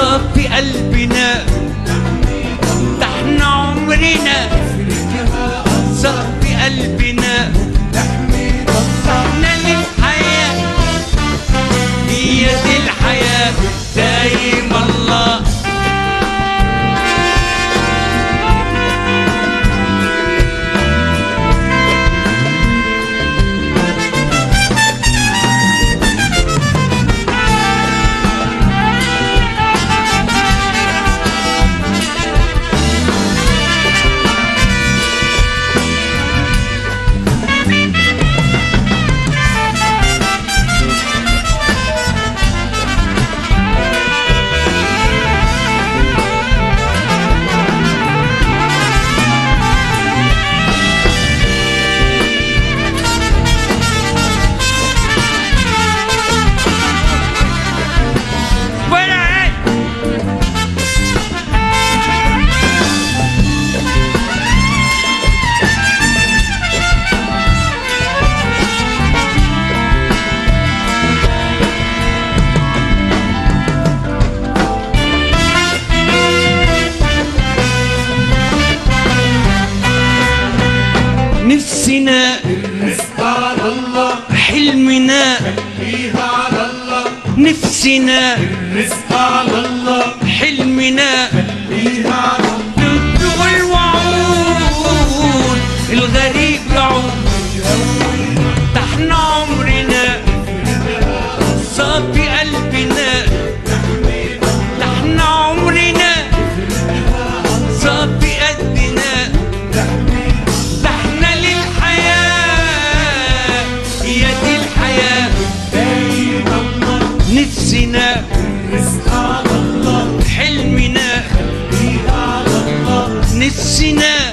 صافي قلبنا نفسنا الرزق على الله حلمنا. خليها على الله الوعود الغريب يعود. تحنا نفسنا. رزق على الله حلمنا. خليه على الله نفسنا.